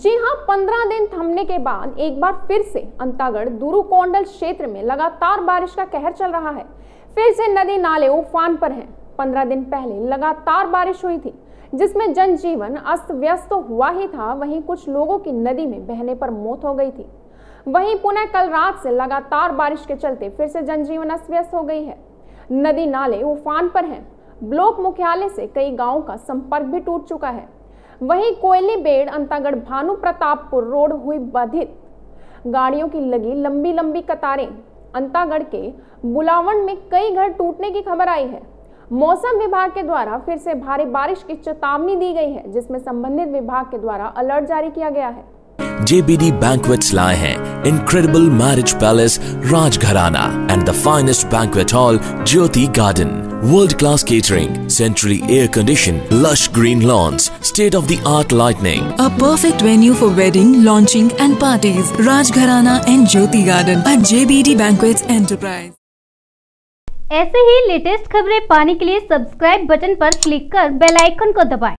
जी हाँ पंद्रह दिन थमने के बाद एक बार फिर से अंतागढ़ दुरुकोंडल क्षेत्र में लगातार बारिश का कहर चल रहा है। फिर से नदी नाले उफान पर हैं। पंद्रह दिन पहले लगातार बारिश हुई थी, जिसमें जनजीवन अस्त व्यस्त तो हुआ ही था। वहीं कुछ लोगों की नदी में बहने पर मौत हो गई थी। वहीं पुनः कल रात से लगातार बारिश के चलते फिर से जनजीवन अस्त व्यस्त हो गई है। नदी नाले उफान पर हैं। ब्लॉक मुख्यालय से कई गाँवों का संपर्क भी टूट चुका है। वहीं कोयली बेड़, अंतागढ़ भानु प्रतापपुर रोड हुई बाधित। गाड़ियों की लगी लंबी लंबी कतारें। अंतागढ़ के बुलावन में कई घर टूटने की खबर आई है। मौसम विभाग के द्वारा फिर से भारी बारिश की चेतावनी दी गई है, जिसमें संबंधित विभाग के द्वारा अलर्ट जारी किया गया है। जेबीडी बैंकवेट्स लाए हैं। Incredible Marriage Palace Rajgharana and the finest banquet hall Jyoti Garden. World class catering, centrally air conditioned, lush green lawns, state of the art lighting. A perfect venue for wedding, launching and parties. Rajgharana and Jyoti Garden at JBD Banquets Enterprise. ऐसे ही latest खबरें पाने के लिए subscribe button पर click कर bell icon को दबाएं।